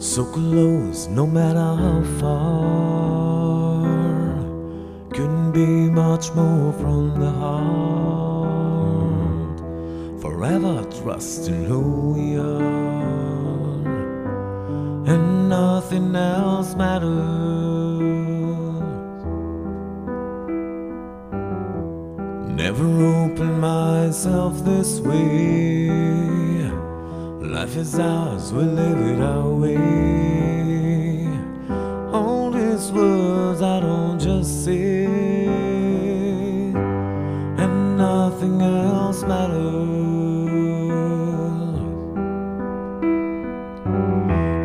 So close, no matter how far. Couldn't be much more from the heart. Forever trusting who we are, and nothing else matters. Never opened myself this way. Life is ours, we live it our way. All these words I don't just say, and nothing else matters.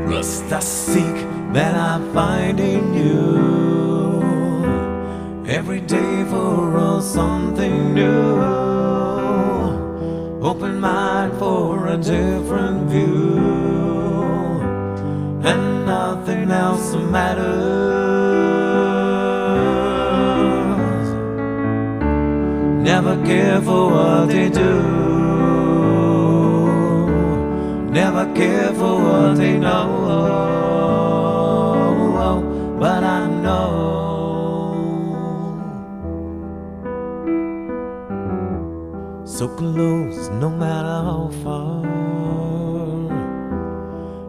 Rust I seek that I find in you. Every day for us something new. Open for a different view, and nothing else matters. Never care for what they do, never care for what they know. But I know. So close, no matter how far.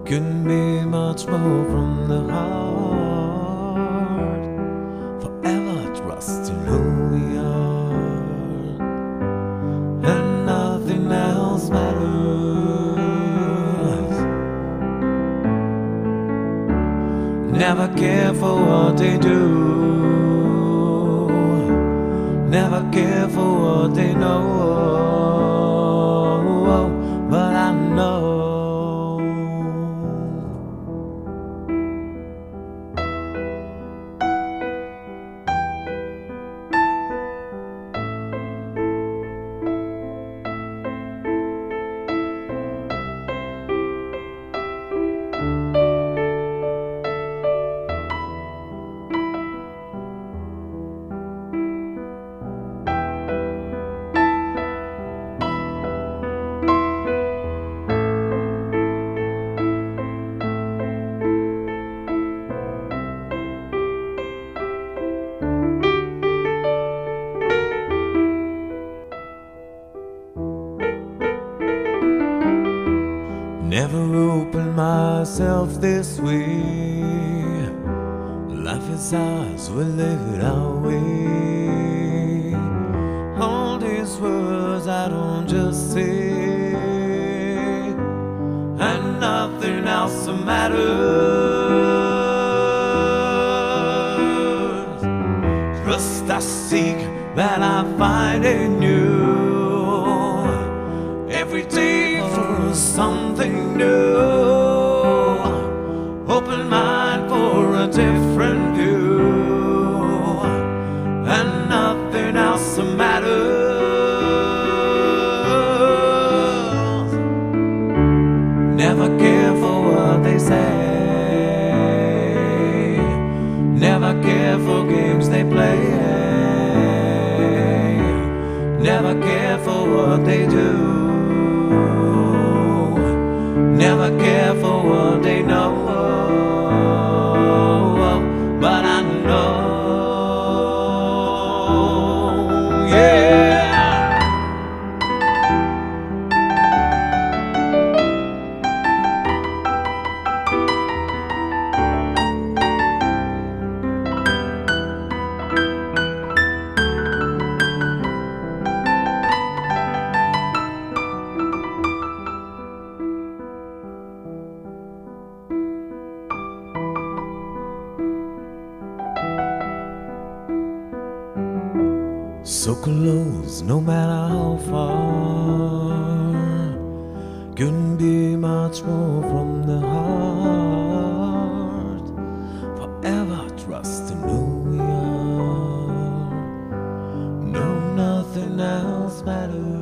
Couldn't be much more from the heart. Forever trusting who we are, and nothing else matters. Never care for what they do. Never care for what they know. But I know. Never opened myself this way. Life is ours, we live it our way. All these words I don't just say, and nothing else matters. Trust I seek that I find in you. Something new. Open mind for a different view. And nothing else matters. Never care for what they say. Never care for games they play. Never care for what they do. Never care for what they know. So close, no matter how far, couldn't be much more from the heart. Forever trust in who we are. No, nothing else matters.